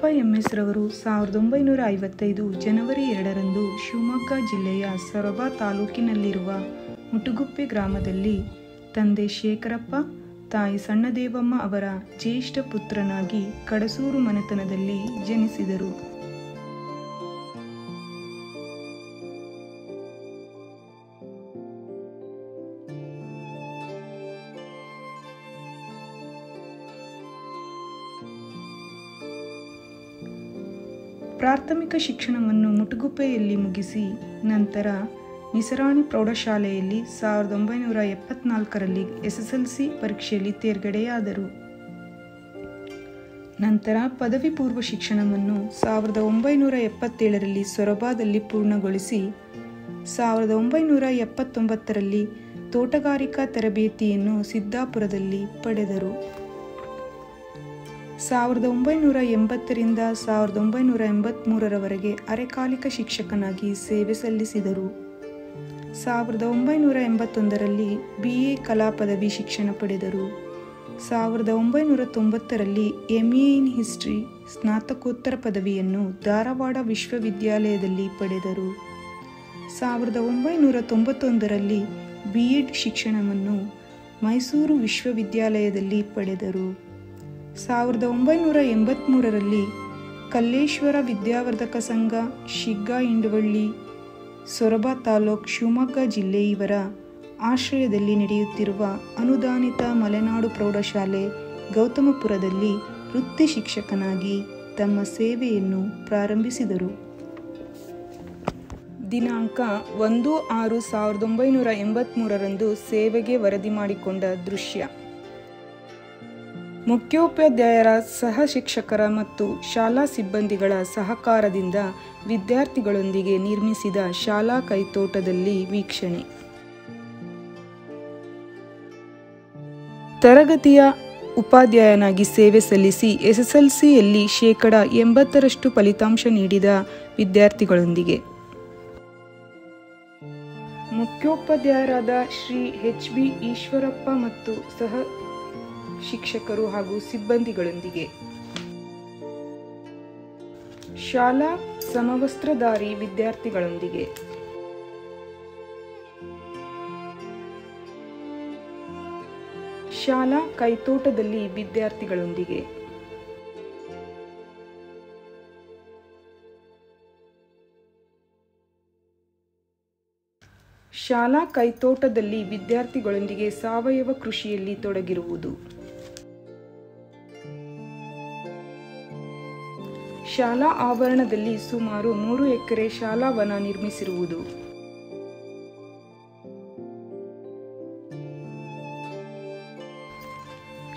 Shivappa M S ರವರು ಸಾವಿರದ ಒಂಬೈನೂರ ಐವತ್ತೈದು ಜನವರಿ ಎರಡರಂದು ಶಿವಮೊಗ್ಗ ಜಿಲ್ಲೆಯ ಸೊರಬ ತಾಲೂಕಿನಲ್ಲಿರುವ ಮುಟುಗುಪ್ಪೆ ಗ್ರಾಮದಲ್ಲಿ ತಂದೆ ಶೇಖರಪ್ಪ, ತಾಯಿ ಸಣ್ಣದೇವಮ್ಮ ಅವರ ಜ್ಯೇಷ್ಠ ಪುತ್ರನಾಗಿ ಕಡಸೂರು ಮನೆತನದಲ್ಲಿ ಜನಿಸಿದರು. ಪ್ರಾಥಮಿಕ ಶಿಕ್ಷಣವನ್ನು ಮುಟುಗುಪ್ಪೆಯಲ್ಲಿ ಮುಗಿಸಿ ನಂತರ ನಿಸರಾಣಿ ಪ್ರೌಢಶಾಲೆಯಲ್ಲಿ ಸಾವಿರದ ಒಂಬೈನೂರ ಎಪ್ಪತ್ನಾಲ್ಕರಲ್ಲಿ ಸಿ ಪರೀಕ್ಷೆಯಲ್ಲಿ ತೇರ್ಗಡೆಯಾದರು. ನಂತರ ಪದವಿ ಪೂರ್ವ ಶಿಕ್ಷಣವನ್ನು ಸಾವಿರದ ಒಂಬೈನೂರ ಎಪ್ಪತ್ತೇಳರಲ್ಲಿ ಸೊರಬಾದಲ್ಲಿ ಪೂರ್ಣಗೊಳಿಸಿ, ಸಾವಿರದ ಒಂಬೈನೂರ ಎಪ್ಪತ್ತೊಂಬತ್ತರಲ್ಲಿ ತೋಟಗಾರಿಕಾ ತರಬೇತಿಯನ್ನು ಸಿದ್ದಾಪುರದಲ್ಲಿ ಪಡೆದರು. ಸಾವಿರದ ಒಂಬೈನೂರ ಎಂಬತ್ತರಿಂದ ಸಾವಿರದ ಒಂಬೈನೂರ ಎಂಬತ್ಮೂರರವರೆಗೆ ಅರೆಕಾಲಿಕ ಶಿಕ್ಷಕನಾಗಿ ಸೇವೆ ಸಲ್ಲಿಸಿದರು. ಸಾವಿರದ ಒಂಬೈನೂರ ಎಂಬತ್ತೊಂದರಲ್ಲಿ ಬಿ ಎ ಕಲಾ ಪದವಿ ಶಿಕ್ಷಣ ಪಡೆದರು. ಸಾವಿರದ ಒಂಬೈನೂರ ತೊಂಬತ್ತರಲ್ಲಿ ಎಂ ಎ ಇನ್ ಹಿಸ್ಟ್ರಿ ಸ್ನಾತಕೋತ್ತರ ಪದವಿಯನ್ನು ಧಾರವಾಡ ವಿಶ್ವವಿದ್ಯಾಲಯದಲ್ಲಿ ಪಡೆದರು. ಸಾವಿರದ ಒಂಬೈನೂರ ತೊಂಬತ್ತೊಂದರಲ್ಲಿ ಬಿ ಎಡ್ ಶಿಕ್ಷಣವನ್ನು ಮೈಸೂರು ವಿಶ್ವವಿದ್ಯಾಲಯದಲ್ಲಿ ಪಡೆದರು. ಸಾವಿರದ ಒಂಬೈನೂರ ಎಂಬತ್ತ್ಮೂರರಲ್ಲಿ ಕಲ್ಲೇಶ್ವರ ವಿದ್ಯಾವರ್ಧಕ ಸಂಘ ಶಿಗ್ಗಾ ಇಂಡವಳ್ಳಿ ಸೊರಬ ತಾಲೂಕ್ ಶಿವಮೊಗ್ಗ ಜಿಲ್ಲೆ ಇವರ ಆಶ್ರಯದಲ್ಲಿ ನಡೆಯುತ್ತಿರುವ ಅನುದಾನಿತ ಮಲೆನಾಡು ಪ್ರೌಢಶಾಲೆ ಗೌತಮಪುರದಲ್ಲಿ ವೃತ್ತಿ ಶಿಕ್ಷಕನಾಗಿ ತಮ್ಮ ಸೇವೆಯನ್ನು ಪ್ರಾರಂಭಿಸಿದರು. ದಿನಾಂಕ ಒಂದು ಆರು ಸಾವಿರದ ಒಂಬೈನೂರ ಎಂಬತ್ತ್ಮೂರರಂದು ಸೇವೆಗೆ ವರದಿ ಮಾಡಿಕೊಂಡ ದೃಶ್ಯ. ಮುಖ್ಯೋಪಾಧ್ಯಾಯರ ಸಹ ಶಿಕ್ಷಕರ ಮತ್ತು ಶಾಲಾ ಸಿಬ್ಬಂದಿಗಳ ಸಹಕಾರದಿಂದ ವಿದ್ಯಾರ್ಥಿಗಳೊಂದಿಗೆ ನಿರ್ಮಿಸಿದ ಶಾಲಾ ಕೈತೋಟದಲ್ಲಿ ವೀಕ್ಷಣೆ. ತರಗತಿಯ ಉಪಾಧ್ಯಾಯನಾಗಿ ಸೇವೆ ಸಲ್ಲಿಸಿ ಎಸ್ಎಸ್ಎಲ್ಸಿಯಲ್ಲಿ ಶೇಕಡ ಎಂಬತ್ತರಷ್ಟು ಫಲಿತಾಂಶ ನೀಡಿದ ವಿದ್ಯಾರ್ಥಿಗಳೊಂದಿಗೆ. ಮುಖ್ಯೋಪಾಧ್ಯಾಯರಾದ ಶ್ರೀ ಎಚ್ ಬಿ ಈಶ್ವರಪ್ಪ ಮತ್ತು ಸಹ ಶಿಕ್ಷಕರು ಹಾಗೂ ಸಿಬ್ಬಂದಿಗಳೊಂದಿಗೆ. ಶಾಲಾ ಸಮವಸ್ತ್ರಧಾರಿ ವಿದ್ಯಾರ್ಥಿಗಳೊಂದಿಗೆ. ಶಾಲಾ ಕೈತೋಟದಲ್ಲಿ ವಿದ್ಯಾರ್ಥಿಗಳೊಂದಿಗೆ. ಶಾಲಾ ಕೈತೋಟದಲ್ಲಿ ವಿದ್ಯಾರ್ಥಿಗಳೊಂದಿಗೆ ಸಾವಯವ ಕೃಷಿಯಲ್ಲಿ ತೊಡಗಿರುವುದು. ಶಾಲಾ ಆವರಣದಲ್ಲಿ ಸುಮಾರು ಮೂರು ಎಕರೆ ಶಾಲಾ ವನ ನಿರ್ಮಿಸಿರುವುದು.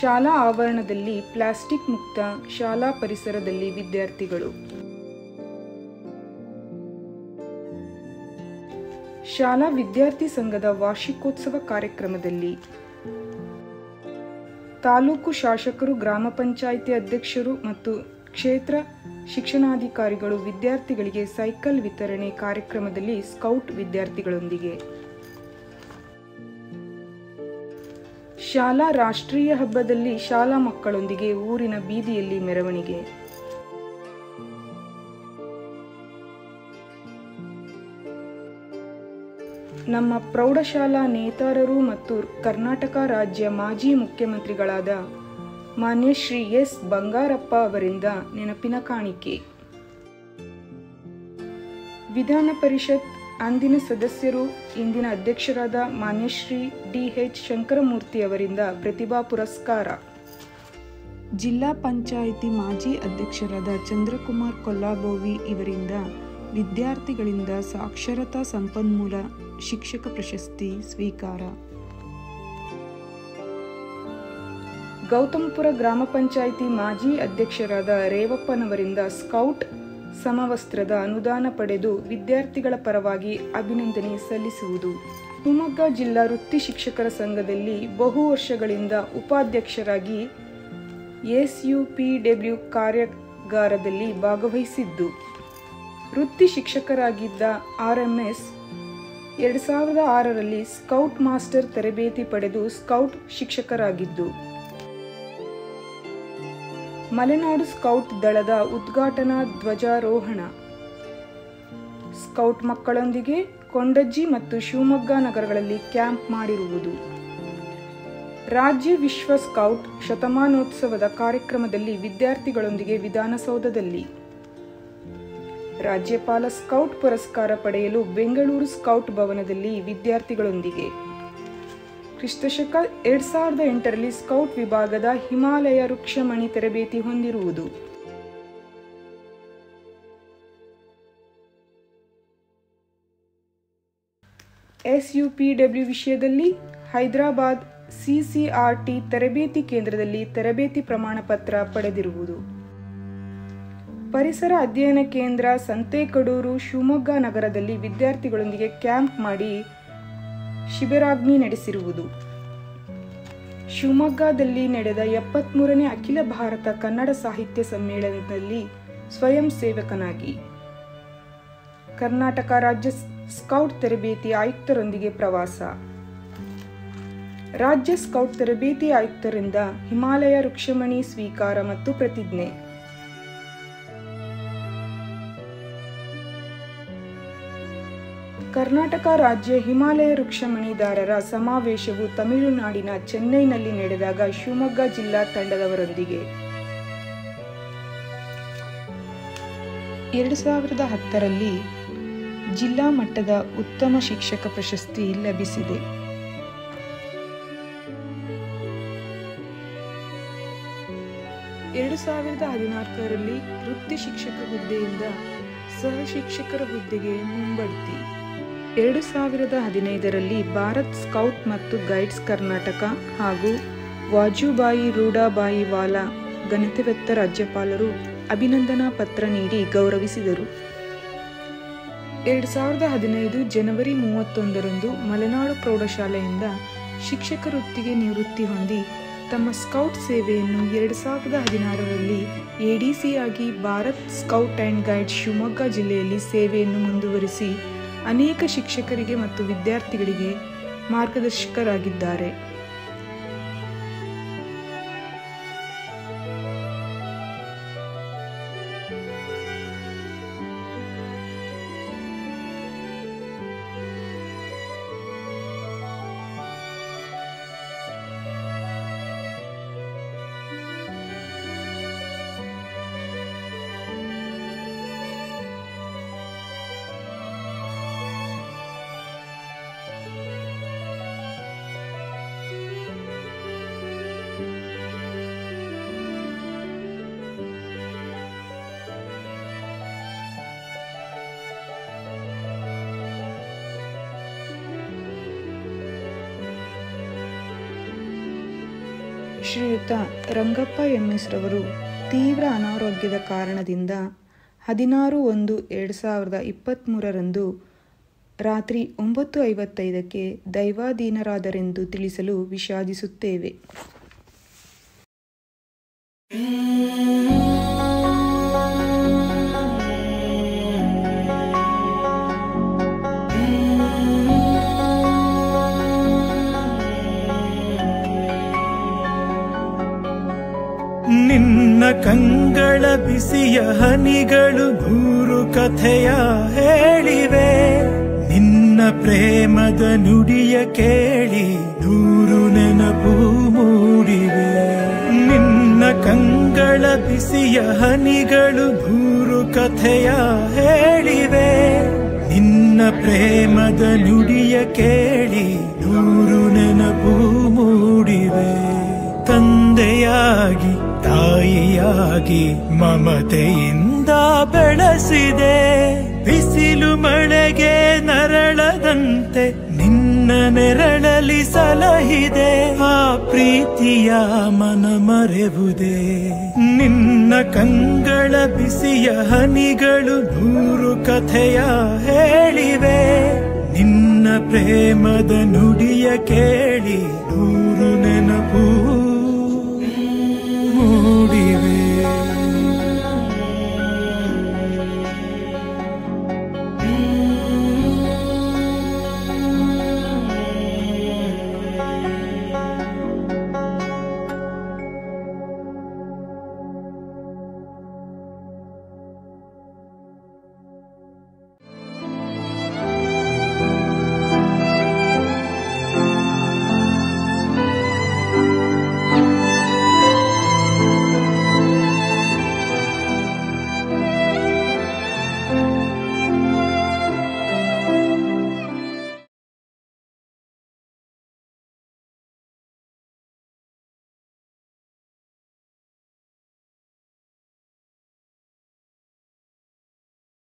ಶಾಲಾ ಆವರಣದಲ್ಲಿ ಪ್ಲಾಸ್ಟಿಕ್ ಮುಕ್ತ ಶಾಲಾ ಪರಿಸರದಲ್ಲಿ ವಿದ್ಯಾರ್ಥಿಗಳು. ಶಾಲಾ ವಿದ್ಯಾರ್ಥಿ ಸಂಘದ ವಾರ್ಷಿಕೋತ್ಸವ ಕಾರ್ಯಕ್ರಮದಲ್ಲಿ ತಾಲೂಕು ಶಾಸಕರು, ಗ್ರಾಮ ಪಂಚಾಯಿತಿ ಅಧ್ಯಕ್ಷರು ಮತ್ತು ಕ್ಷೇತ್ರ ಶಿಕ್ಷಣಾಧಿಕಾರಿಗಳು ವಿದ್ಯಾರ್ಥಿಗಳಿಗೆ ಸೈಕಲ್ ವಿತರಣೆ ಕಾರ್ಯಕ್ರಮದಲ್ಲಿ ಸ್ಕೌಟ್ ವಿದ್ಯಾರ್ಥಿಗಳೊಂದಿಗೆ. ಶಾಲಾ ರಾಷ್ಟ್ರೀಯ ಹಬ್ಬದಲ್ಲಿ ಶಾಲಾ ಮಕ್ಕಳೊಂದಿಗೆ ಊರಿನ ಬೀದಿಯಲ್ಲಿ ಮೆರವಣಿಗೆ. ನಮ್ಮ ಪ್ರೌಢಶಾಲಾ ನೇತಾರರು ಮತ್ತು ಕರ್ನಾಟಕ ರಾಜ್ಯ ಮಾಜಿ ಮುಖ್ಯಮಂತ್ರಿಗಳಾದ ಮಾನ್ಯ ಶ್ರೀ ಎಸ್. ಬಂಗಾರಪ್ಪ ಅವರಿಂದ ನೆನಪಿನ ಕಾಣಿಕೆ. ವಿಧಾನ ಪರಿಷತ್ ಅಂದಿನ ಸದಸ್ಯರು, ಇಂದಿನ ಅಧ್ಯಕ್ಷರಾದ ಮಾನ್ಯ ಶ್ರೀ ಡಿ. ಎಚ್. ಶಂಕರಮೂರ್ತಿ ಅವರಿಂದ ಪ್ರತಿಭಾ ಪುರಸ್ಕಾರ. ಜಿಲ್ಲಾ ಪಂಚಾಯಿತಿ ಮಾಜಿ ಅಧ್ಯಕ್ಷರಾದ ಚಂದ್ರಕುಮಾರ್ ಕೊಲ್ಲಾಬೋವಿ ಇವರಿಂದ ವಿದ್ಯಾರ್ಥಿಗಳಿಂದ ಸಾಕ್ಷರತಾ ಸಂಪನ್ಮೂಲ ಶಿಕ್ಷಕ ಪ್ರಶಸ್ತಿ ಸ್ವೀಕಾರ. ಗೌತಮಪುರ ಗ್ರಾಮ ಪಂಚಾಯಿತಿ ಮಾಜಿ ಅಧ್ಯಕ್ಷರಾದ ರೇವಪ್ಪನವರಿಂದ ಸ್ಕೌಟ್ ಸಮವಸ್ತ್ರದ ಅನುದಾನ ಪಡೆದು ವಿದ್ಯಾರ್ಥಿಗಳ ಪರವಾಗಿ ಅಭಿನಂದನೆ ಸಲ್ಲಿಸುವುದು. ಶಿವಮೊಗ್ಗ ಜಿಲ್ಲಾ ವೃತ್ತಿ ಶಿಕ್ಷಕರ ಸಂಘದಲ್ಲಿ ಬಹು ವರ್ಷಗಳಿಂದ ಉಪಾಧ್ಯಕ್ಷರಾಗಿ ಎಸ್ಯುಪಿಡಬ್ಲ್ಯೂ ಕಾರ್ಯಾಗಾರದಲ್ಲಿ ಭಾಗವಹಿಸಿದ್ದು. ವೃತ್ತಿ ಶಿಕ್ಷಕರಾಗಿದ್ದ ಆರ್ಎಂಎಸ್ ಎರಡು ಸಾವಿರದ ಆರರಲ್ಲಿ ಸ್ಕೌಟ್ ಮಾಸ್ಟರ್ ತರಬೇತಿ ಪಡೆದು ಸ್ಕೌಟ್ ಶಿಕ್ಷಕರಾಗಿದ್ದು. ಮಲೆನಾಡು ಸ್ಕೌಟ್ ದಳದ ಉದ್ಘಾಟನಾ ಧ್ವಜಾರೋಹಣ. ಸ್ಕೌಟ್ ಮಕ್ಕಳೊಂದಿಗೆ ಕೊಂಡಜ್ಜಿ ಮತ್ತು ಶಿವಮೊಗ್ಗ ನಗರಗಳಲ್ಲಿ ಕ್ಯಾಂಪ್ ಮಾಡಿರುವುದು. ರಾಜ್ಯ ವಿಶ್ವ ಸ್ಕೌಟ್ ಶತಮಾನೋತ್ಸವದ ಕಾರ್ಯಕ್ರಮದಲ್ಲಿ ವಿದ್ಯಾರ್ಥಿಗಳೊಂದಿಗೆ ವಿಧಾನಸೌಧದಲ್ಲಿ. ರಾಜ್ಯಪಾಲ ಸ್ಕೌಟ್ ಪುರಸ್ಕಾರ ಪಡೆಯಲು ಬೆಂಗಳೂರು ಸ್ಕೌಟ್ ಭವನದಲ್ಲಿ ವಿದ್ಯಾರ್ಥಿಗಳೊಂದಿಗೆ. ಕ್ರಿಸ್ತಶಕ ಎರಡ್ ಸಾವಿರದ ಎಂಟರಲ್ಲಿ ಸ್ಕೌಟ್ ವಿಭಾಗದ ಹಿಮಾಲಯ ವೃಕ್ಷಮಣಿ ತರಬೇತಿ ಹೊಂದಿರುವುದು. ಎಸ್ ಯು ಪಿ ಡಬ್ಲ್ಯೂ ವಿಷಯದಲ್ಲಿ ಹೈದರಾಬಾದ್ ಸಿಸಿಆರ್ಟಿ ತರಬೇತಿ ಕೇಂದ್ರದಲ್ಲಿ ತರಬೇತಿ ಪ್ರಮಾಣ ಪತ್ರ ಪಡೆದಿರುವುದು. ಪರಿಸರ ಅಧ್ಯಯನ ಕೇಂದ್ರ ಸಂತೇಕಡೂರು ಶಿವಮೊಗ್ಗ ನಗರದಲ್ಲಿ ವಿದ್ಯಾರ್ಥಿಗಳೊಂದಿಗೆ ಕ್ಯಾಂಪ್ ಮಾಡಿ ಶಿಬಿರಾಗ್ನಿ ನಡೆಸಿರುವುದು. ಶಿವಮೊಗ್ಗದಲ್ಲಿ ನಡೆದ ಎಪ್ಪತ್ಮೂರನೇ ಅಖಿಲ ಭಾರತ ಕನ್ನಡ ಸಾಹಿತ್ಯ ಸಮ್ಮೇಳನದಲ್ಲಿ ಸ್ವಯಂ ಸೇವಕನಾಗಿ ಕರ್ನಾಟಕ ರಾಜ್ಯ ಸ್ಕೌಟ್ ತರಬೇತಿ ಆಯುಕ್ತರೊಂದಿಗೆ ಪ್ರವಾಸ. ರಾಜ್ಯ ಸ್ಕೌಟ್ ತರಬೇತಿ ಆಯುಕ್ತರಿಂದ ಹಿಮಾಲಯ ವೃಕ್ಷಮಣಿ ಸ್ವೀಕಾರ ಮತ್ತು ಪ್ರತಿಜ್ಞೆ. ಕರ್ನಾಟಕ ರಾಜ್ಯ ಹಿಮಾಲಯ ವೃಕ್ಷಮಣಿದಾರರ ಸಮಾವೇಶವು ತಮಿಳುನಾಡಿನ ಚೆನ್ನೈನಲ್ಲಿ ನಡೆದಾಗ ಶಿವಮೊಗ್ಗ ಜಿಲ್ಲಾ ತಂಡದವರೊಂದಿಗೆ. ಎರಡು ಸಾವಿರದ ಹತ್ತರಲ್ಲಿ ಜಿಲ್ಲಾ ಮಟ್ಟದ ಉತ್ತಮ ಶಿಕ್ಷಕ ಪ್ರಶಸ್ತಿ ಲಭಿಸಿದೆ. ಎರಡು ಸಾವಿರದ ಹದಿನಾಲ್ಕರಲ್ಲಿ ವೃತ್ತಿ ಶಿಕ್ಷಕ ಹುದ್ದೆಯಿಂದ ಸಹ ಶಿಕ್ಷಕರ ಹುದ್ದೆಗೆ ಮುಂಬಡ್ತಿ. ಎರಡು ಸಾವಿರದ ಹದಿನೈದರಲ್ಲಿ ಭಾರತ್ ಸ್ಕೌಟ್ ಮತ್ತು ಗೈಡ್ಸ್ ಕರ್ನಾಟಕ ಹಾಗೂ ವಾಜುಬಾಯಿ ರೂಢಾಬಾಯಿ ವಾಲಾ ಗಣಿತವೆತ್ತ ರಾಜ್ಯಪಾಲರು ಅಭಿನಂದನಾ ಪತ್ರ ನೀಡಿ ಗೌರವಿಸಿದರು. ಎರಡು ಸಾವಿರದ ಹದಿನೈದು ಜನವರಿ ಮೂವತ್ತೊಂದರಂದು ಮಲೆನಾಡು ಪ್ರೌಢಶಾಲೆಯಿಂದ ಶಿಕ್ಷಕ ವೃತ್ತಿಗೆ ನಿವೃತ್ತಿ ಹೊಂದಿ ತಮ್ಮ ಸ್ಕೌಟ್ ಸೇವೆಯನ್ನು ಎರಡು ಸಾವಿರದ ಹದಿನಾರರಲ್ಲಿ ಎಡಿಸಿಯಾಗಿ Bharat scout and guide Shivamogga ಜಿಲ್ಲೆಯಲ್ಲಿ ಸೇವೆಯನ್ನು ಮುಂದುವರಿಸಿ ಅನೇಕ ಶಿಕ್ಷಕರಿಗೆ ಮತ್ತು ವಿದ್ಯಾರ್ಥಿಗಳಿಗೆ ಮಾರ್ಗದರ್ಶಕರಾಗಿದ್ದಾರೆ. ಶ್ರೀಯುತ ರಂಗಪ್ಪ ಎಂಎಸ್ ರವರು ತೀವ್ರ ಅನಾರೋಗ್ಯದ ಕಾರಣದಿಂದ ಹದಿನಾರು ಒಂದು ಎರಡು ಸಾವಿರದ ಇಪ್ಪತ್ತ್ಮೂರರಂದು ರಾತ್ರಿ ಒಂಬತ್ತು ಐವತ್ತೈದಕ್ಕೆ ದೈವಾಧೀನರಾದರೆಂದು ತಿಳಿಸಲು ವಿಷಾದಿಸುತ್ತೇವೆ. ಬಿಸಿಯ ಹನಿಗಳು ನೂರು ಕಥೆಯ ಹೇಳಿವೆ. ನಿನ್ನ ಪ್ರೇಮದ ನುಡಿಯ ಕೇಳಿ ನೂರು ನೆನಪು ಮೂಡಿವೆ. ನಿನ್ನ ಕಂಗಳ ಬಿಸಿಯ ಹನಿಗಳು ನೂರು ಕಥೆಯ ಹೇಳಿವೆ. ನಿನ್ನ ಪ್ರೇಮದ ನುಡಿಯ ಕೇಳಿ ನೂರು ನೆನಪು ಮೂಡಿವೆ. ತಂದೆಯಾಗಿ ತಾಯಿಯಾಗಿ ಮಮತೆಯಿಂದ ಬೆಳೆಸಿದೆ. ಬಿಸಿಲು ಮಳೆಗೆ ನರಳದಂತೆ ನಿನ್ನ ನೆರಳಲಿ ಸಲಹಿದೆ. ಆ ಪ್ರೀತಿಯ ಮನ ಮರೆವುದೇ. ನಿನ್ನ ಕಂಗಳ ಬಿಸಿಯ ಹನಿಗಳು ನೂರು ಕಥೆಯ ಹೇಳಿವೆ. ನಿನ್ನ ಪ್ರೇಮದ ನುಡಿಯ ಕೇಳಿ ನೂರು ನೆನಪು ಮೂಡಿವೆ